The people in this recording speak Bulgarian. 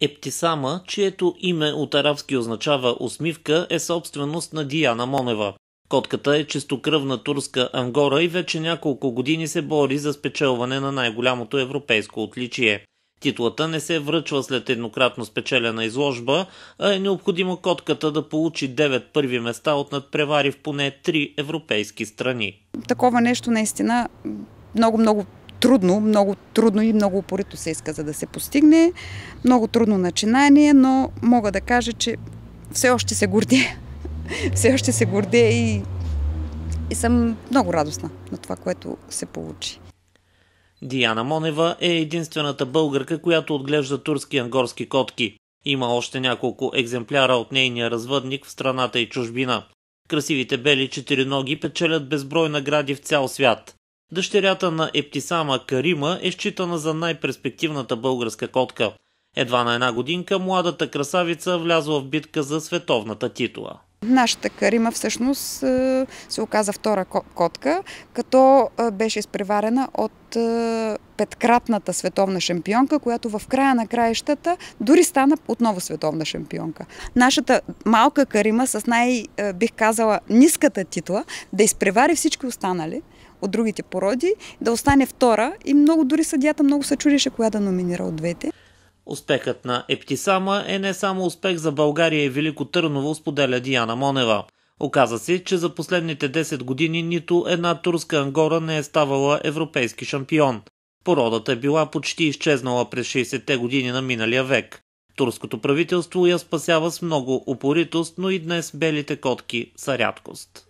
Ептисама, чието име от арабски означава усмивка, е собственост на Диана Монева. Котката е чистокръвна турска ангора и вече няколко години се бори за спечелване на най-голямото европейско отличие. Титлата не се връчва след еднократно спечелена изложба, а е необходимо котката да получи 9 първи места от надпревари в поне 3 европейски страни. Такова нещо наистина много-много трудно, много трудно и много упорито се иска за да се постигне. Много трудно начинание, но мога да кажа, че все още се гордея. все още се гордея и, и съм много радостна на това, което се получи. Диана Монева е единствената българка, която отглежда турски ангорски котки. Има още няколко екземпляра от нейния развъдник в страната и чужбина. Красивите бели четириноги печелят безброй награди в цял свят. Дъщерята на Ептисама Карима е считана за най-перспективната българска котка. Едва на една годинка младата красавица влязла в битка за световната титла. Нашата Карима всъщност е, се оказа втора котка, като е, беше изпреварена от е, петкратната световна шампионка, която в края на краищата дори стана отново световна шампионка. Нашата малка Карима с най, бих казала, ниската титла да изпревари всички останали от другите породи, да остане втора и много дори съдята много се чудеше коя да номинира от двете. Успехът на Ептисама е не само успех за България и Велико Търново, споделя Диана Монева. Оказа се, че за последните 10 години нито една турска ангора не е ставала европейски шампион. Породата е била почти изчезнала през 60-те години на миналия век. Турското правителство я спасява с много упоритост, но и днес белите котки са рядкост.